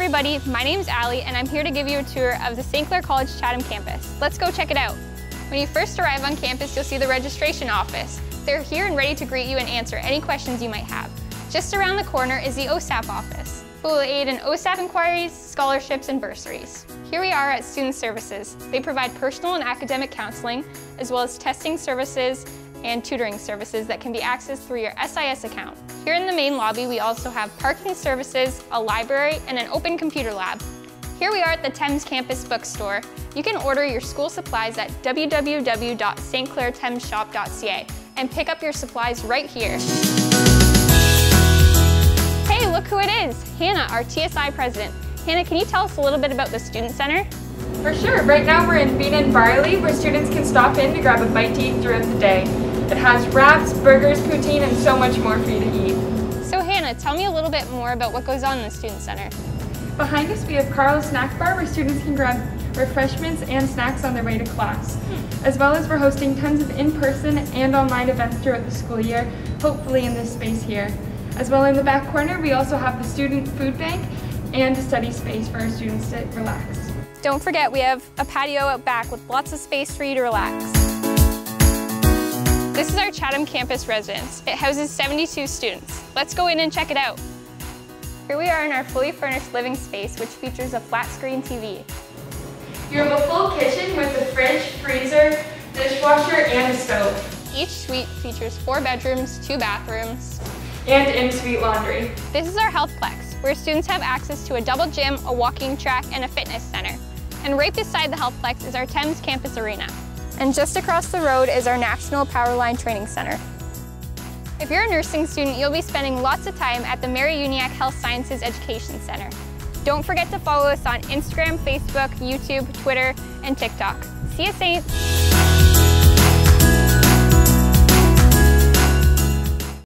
everybody, my name is Aly and I'm here to give you a tour of the St. Clair College Chatham campus. Let's go check it out. When you first arrive on campus, you'll see the registration office. They're here and ready to greet you and answer any questions you might have. Just around the corner is the OSAP office, who will aid in OSAP inquiries, scholarships, and bursaries. Here we are at Student Services. They provide personal and academic counseling, as well as testing services and tutoring services that can be accessed through your SIS account. Here in the main lobby, we also have parking services, a library, and an open computer lab. Here we are at the Thames Campus Bookstore. You can order your school supplies at www.stclairthamesshop.ca and pick up your supplies right here. Hey, look who it is, Hannah, our TSI president. Hannah, can you tell us a little bit about the Student Center? For sure. Right now we're in Bean and Barley where students can stop in to grab a bite to eat throughout the day. It has wraps, burgers, poutine, and so much more for you to eat. So Hannah, tell me a little bit more about what goes on in the Student Center. Behind us we have Carl's Snack Bar where students can grab refreshments and snacks on their way to class. Hmm. As well as we're hosting tons of in-person and online events throughout the school year, hopefully in this space here. As well in the back corner we also have the student food bank and a study space for our students to relax. Don't forget we have a patio out back with lots of space for you to relax. This is our Chatham campus residence. It houses 72 students. Let's go in and check it out. Here we are in our fully furnished living space, which features a flat screen TV. You have a full kitchen with a fridge, freezer, dishwasher, and a stove. Each suite features four bedrooms, two bathrooms, and in-suite laundry. This is our Healthplex, where students have access to a double gym, a walking track, and a fitness center. And right beside the Healthplex is our Thames Campus Arena. And just across the road is our National Powerline Training Center. If you're a nursing student, you'll be spending lots of time at the Mary Uniacke Health Sciences Education Center. Don't forget to follow us on Instagram, Facebook, YouTube, Twitter, and TikTok. See you, Saints!